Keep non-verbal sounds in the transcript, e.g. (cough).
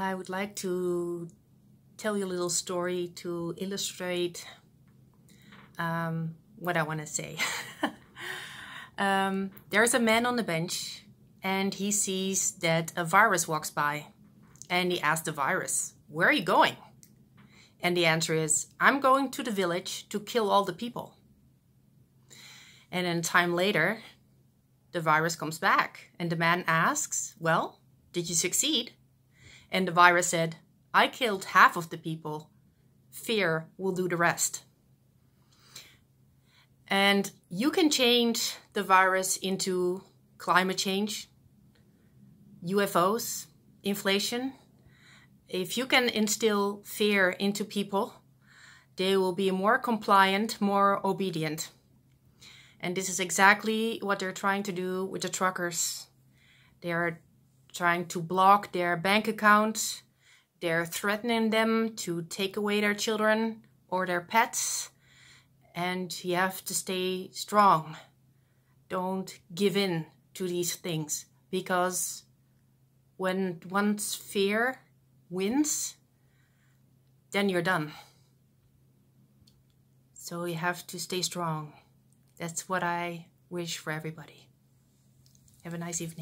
I would like to tell you a little story to illustrate um, what I want to say. (laughs) um, there's a man on the bench and he sees that a virus walks by and he asks the virus, Where are you going? And the answer is, I'm going to the village to kill all the people. And then time later, the virus comes back and the man asks, Well, did you succeed? And the virus said, I killed half of the people. Fear will do the rest. And you can change the virus into climate change, UFOs, inflation. If you can instill fear into people, they will be more compliant, more obedient. And this is exactly what they're trying to do with the truckers. They are trying to block their bank accounts. They're threatening them to take away their children or their pets. And you have to stay strong. Don't give in to these things because when once fear wins, then you're done. So you have to stay strong. That's what I wish for everybody. Have a nice evening.